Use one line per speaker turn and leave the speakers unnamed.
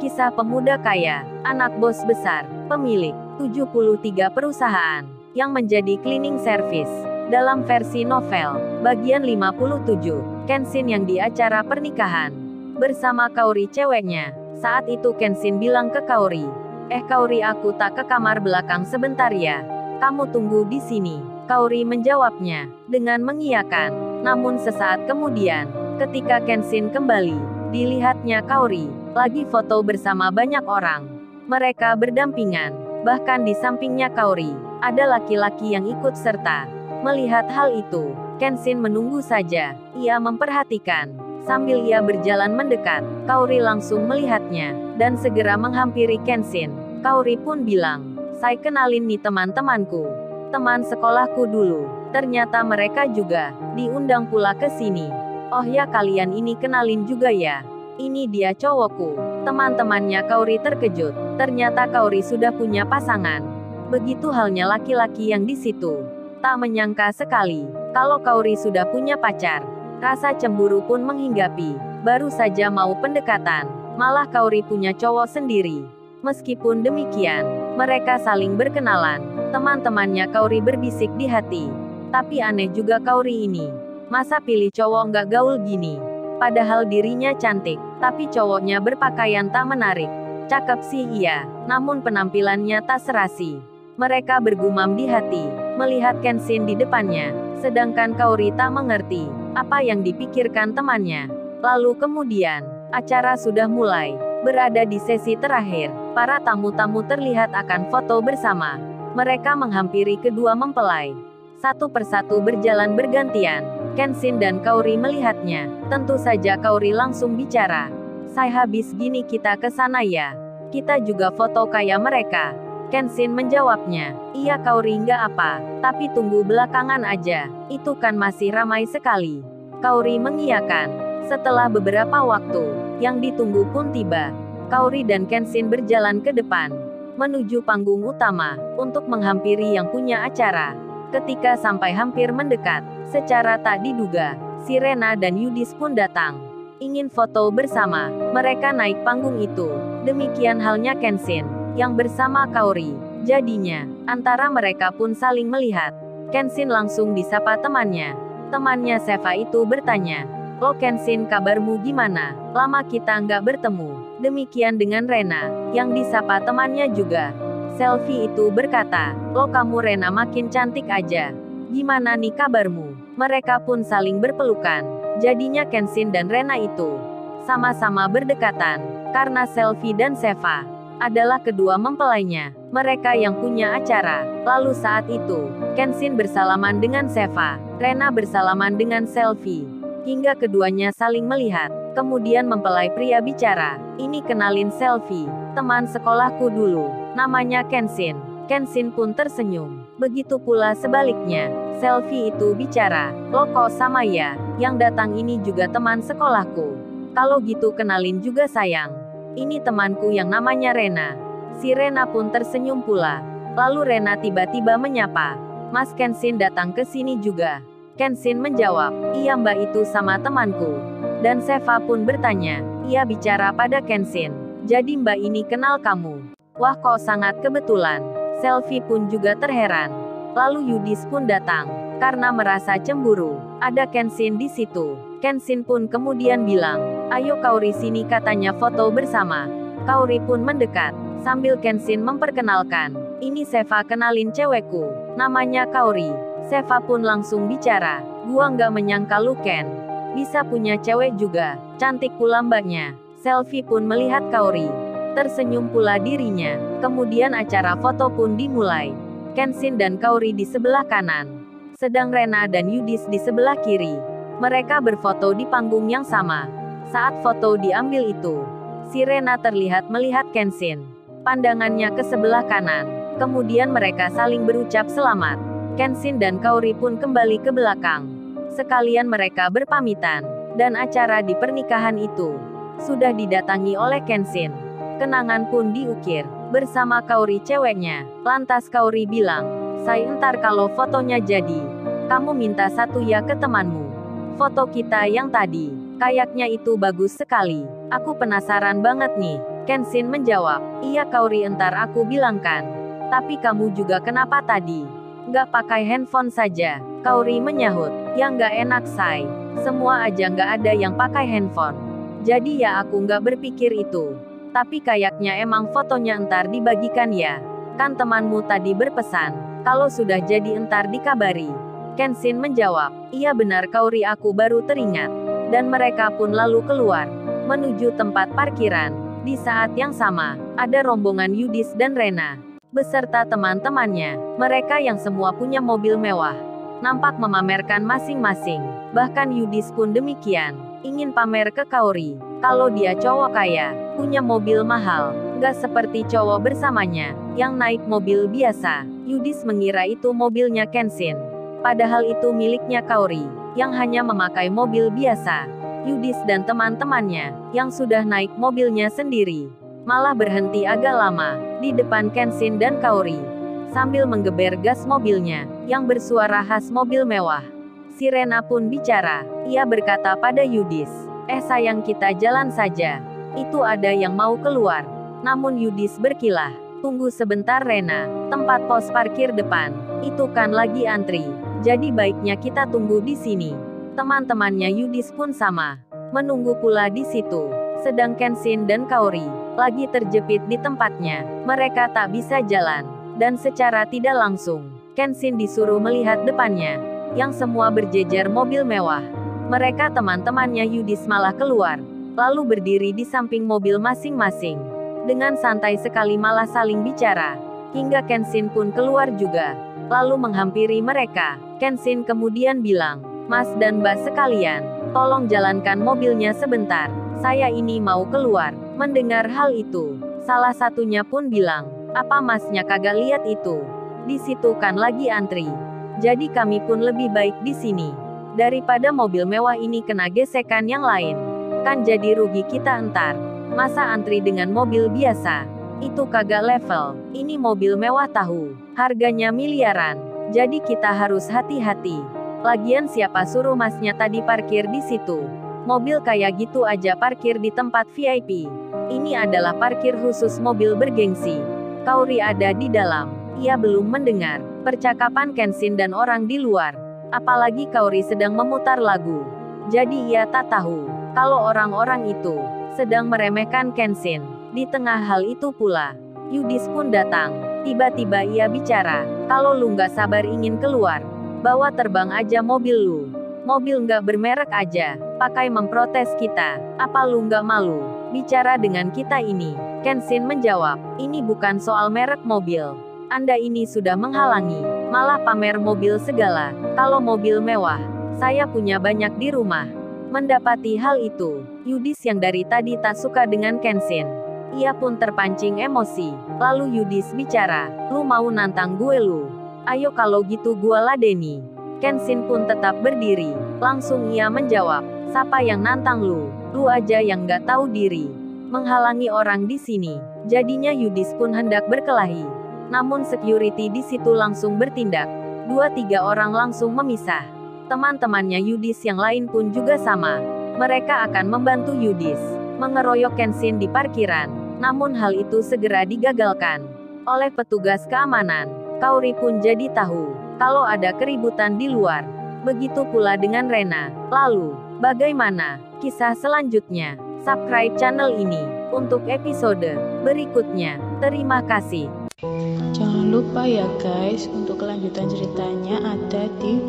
Kisah pemuda kaya, anak bos besar, pemilik 73 perusahaan, yang menjadi cleaning service. Dalam versi novel, bagian 57, Kenshin yang di acara pernikahan. Bersama Kaori ceweknya. Saat itu Kenshin bilang ke Kaori, Eh Kaori aku tak ke kamar belakang sebentar ya. Kamu tunggu di sini. Kaori menjawabnya, dengan mengiyakan. Namun sesaat kemudian, ketika Kenshin kembali, dilihatnya Kaori lagi foto bersama banyak orang. Mereka berdampingan, bahkan di sampingnya Kaori, ada laki-laki yang ikut serta. Melihat hal itu, Kenshin menunggu saja. Ia memperhatikan. Sambil ia berjalan mendekat, Kaori langsung melihatnya, dan segera menghampiri Kenshin. Kaori pun bilang, saya kenalin nih teman-temanku. Teman sekolahku dulu. Ternyata mereka juga, diundang pula ke sini. Oh ya kalian ini kenalin juga ya. Ini dia cowokku. Teman-temannya Kauri terkejut. Ternyata Kauri sudah punya pasangan. Begitu halnya laki-laki yang di situ. Tak menyangka sekali, kalau Kauri sudah punya pacar. Rasa cemburu pun menghinggapi. Baru saja mau pendekatan, malah Kauri punya cowok sendiri. Meskipun demikian, mereka saling berkenalan. Teman-temannya Kauri berbisik di hati. Tapi aneh juga Kauri ini. Masa pilih cowok nggak gaul gini? Padahal dirinya cantik, tapi cowoknya berpakaian tak menarik. Cakep sih iya, namun penampilannya tak serasi. Mereka bergumam di hati, melihat Kenshin di depannya, sedangkan Kaori tak mengerti apa yang dipikirkan temannya. Lalu kemudian, acara sudah mulai. Berada di sesi terakhir, para tamu-tamu terlihat akan foto bersama. Mereka menghampiri kedua mempelai. Satu persatu berjalan bergantian, Kenshin dan Kaori melihatnya. Tentu saja Kaori langsung bicara. Saya habis gini kita ke sana ya. Kita juga foto kayak mereka. Kenshin menjawabnya. Iya Kaori nggak apa, tapi tunggu belakangan aja. Itu kan masih ramai sekali. Kaori mengiyakan. Setelah beberapa waktu, yang ditunggu pun tiba. Kaori dan Kenshin berjalan ke depan, menuju panggung utama, untuk menghampiri yang punya acara. Ketika sampai hampir mendekat, secara tak diduga, Sirena dan Yudis pun datang. Ingin foto bersama, mereka naik panggung itu. Demikian halnya Kenshin, yang bersama Kaori. Jadinya, antara mereka pun saling melihat. Kenshin langsung disapa temannya. Temannya Seva itu bertanya, Lo Kenshin kabarmu gimana? Lama kita nggak bertemu. Demikian dengan Rena, yang disapa temannya juga. Selfie itu berkata, lo kamu Rena makin cantik aja. Gimana nih kabarmu? Mereka pun saling berpelukan. Jadinya Kenshin dan Rena itu sama-sama berdekatan. Karena Selfie dan Seva adalah kedua mempelainya. Mereka yang punya acara. Lalu saat itu, Kenshin bersalaman dengan Seva. Rena bersalaman dengan Selfie. Hingga keduanya saling melihat. Kemudian mempelai pria bicara. Ini kenalin Selfie, teman sekolahku dulu. Namanya Kenshin. Kenshin pun tersenyum. Begitu pula sebaliknya. Selfie itu bicara, lo kok sama ya, yang datang ini juga teman sekolahku. Kalau gitu kenalin juga sayang. Ini temanku yang namanya Rena. Si Rena pun tersenyum pula. Lalu Rena tiba-tiba menyapa. Mas Kenshin datang ke sini juga. Kenshin menjawab, iya mbak itu sama temanku. Dan Seva pun bertanya, ia bicara pada Kenshin. Jadi mbak ini kenal kamu. Wah kok sangat kebetulan. Selfie pun juga terheran. Lalu Yudis pun datang. Karena merasa cemburu. Ada Kenshin di situ. Kenshin pun kemudian bilang, ayo Kauri sini katanya foto bersama. Kauri pun mendekat. Sambil Kenshin memperkenalkan. Ini Seva kenalin cewekku. Namanya Kauri. Seva pun langsung bicara. Gua nggak menyangka lu Ken. Bisa punya cewek juga. Cantik pula mbaknya. Selfie pun melihat Kauri. Tersenyum pula dirinya. Kemudian acara foto pun dimulai. Kenshin dan Kaori di sebelah kanan. Sedang Rena dan Yudis di sebelah kiri. Mereka berfoto di panggung yang sama. Saat foto diambil itu, si Rena terlihat melihat Kenshin. Pandangannya ke sebelah kanan. Kemudian mereka saling berucap selamat. Kenshin dan Kaori pun kembali ke belakang. Sekalian mereka berpamitan. Dan acara di pernikahan itu sudah didatangi oleh Kenshin. Kenangan pun diukir, bersama Kauri ceweknya. Lantas Kauri bilang, saya entar kalau fotonya jadi. Kamu minta satu ya ke temanmu. Foto kita yang tadi, kayaknya itu bagus sekali. Aku penasaran banget nih. Kenshin menjawab, iya Kauri entar aku bilangkan. Tapi kamu juga kenapa tadi? Nggak pakai handphone saja. Kauri menyahut, yang nggak enak say. Semua aja nggak ada yang pakai handphone. Jadi ya aku nggak berpikir itu. Tapi kayaknya emang fotonya entar dibagikan ya. Kan temanmu tadi berpesan, kalau sudah jadi entar dikabari. Kenshin menjawab, iya benar Kauri aku baru teringat. Dan mereka pun lalu keluar, menuju tempat parkiran. Di saat yang sama, ada rombongan Yudis dan Rena beserta teman-temannya. Mereka yang semua punya mobil mewah, nampak memamerkan masing-masing. Bahkan Yudis pun demikian, ingin pamer ke Kaori. Kalau dia cowok kaya, punya mobil mahal, nggak seperti cowok bersamanya, yang naik mobil biasa. Yudis mengira itu mobilnya Kenshin. Padahal itu miliknya Kaori, yang hanya memakai mobil biasa. Yudis dan teman-temannya, yang sudah naik mobilnya sendiri malah berhenti agak lama di depan Kenshin dan Kaori sambil menggeber gas mobilnya yang bersuara khas mobil mewah. Sirena pun bicara. Ia berkata pada Yudis, "Eh sayang kita jalan saja. Itu ada yang mau keluar." Namun Yudis berkilah, "Tunggu sebentar Rena, tempat pos parkir depan. Itu kan lagi antri. Jadi baiknya kita tunggu di sini." Teman-temannya Yudis pun sama, menunggu pula di situ. Sedang Kenshin dan Kaori lagi terjepit di tempatnya. Mereka tak bisa jalan. Dan secara tidak langsung, Kenshin disuruh melihat depannya, yang semua berjejer mobil mewah. Mereka teman-temannya Yudis malah keluar, lalu berdiri di samping mobil masing-masing. Dengan santai sekali malah saling bicara. Hingga Kenshin pun keluar juga. Lalu menghampiri mereka. Kenshin kemudian bilang, Mas dan Mbak sekalian, tolong jalankan mobilnya sebentar. Saya ini mau keluar. Mendengar hal itu, salah satunya pun bilang, apa masnya kagak lihat itu? Di situ kan lagi antri. Jadi kami pun lebih baik di sini. Daripada mobil mewah ini kena gesekan yang lain. Kan jadi rugi kita entar. Masa antri dengan mobil biasa? Itu kagak level. Ini mobil mewah tahu. Harganya miliaran. Jadi kita harus hati-hati. Lagian siapa suruh masnya tadi parkir di situ? Mobil kayak gitu aja parkir di tempat VIP. Ini adalah parkir khusus mobil bergengsi. Kauri ada di dalam. Ia belum mendengar percakapan Kenshin dan orang di luar. Apalagi Kauri sedang memutar lagu. Jadi ia tak tahu kalau orang-orang itu sedang meremehkan Kenshin. Di tengah hal itu pula, Yudis pun datang. Tiba-tiba ia bicara, kalau lu nggak sabar ingin keluar, bawa terbang aja mobil lu. Mobil nggak bermerek aja, pakai memprotes kita. Apa lu nggak malu? Bicara dengan kita ini. Kenshin menjawab, ini bukan soal merek mobil. Anda ini sudah menghalangi, malah pamer mobil segala. Kalau mobil mewah, saya punya banyak di rumah. Mendapati hal itu, Yudis yang dari tadi tak suka dengan Kenshin. Ia pun terpancing emosi. Lalu Yudis bicara, lu mau nantang gue lu? Ayo kalau gitu gue ladeni. Kenshin pun tetap berdiri. Langsung ia menjawab, siapa yang nantang lu? Lu aja yang gak tahu diri. Menghalangi orang di sini. Jadinya Yudis pun hendak berkelahi. Namun security di situ langsung bertindak. Dua tiga orang langsung memisah. Teman-temannya Yudis yang lain pun juga sama. Mereka akan membantu Yudis mengeroyok Kenshin di parkiran. Namun hal itu segera digagalkan oleh petugas keamanan. Kauri pun jadi tahu kalau ada keributan di luar. Begitu pula dengan Rena. Lalu, bagaimana kisah selanjutnya? Subscribe channel ini untuk episode berikutnya. Terima kasih.
Lupa ya guys, untuk kelanjutan ceritanya ada di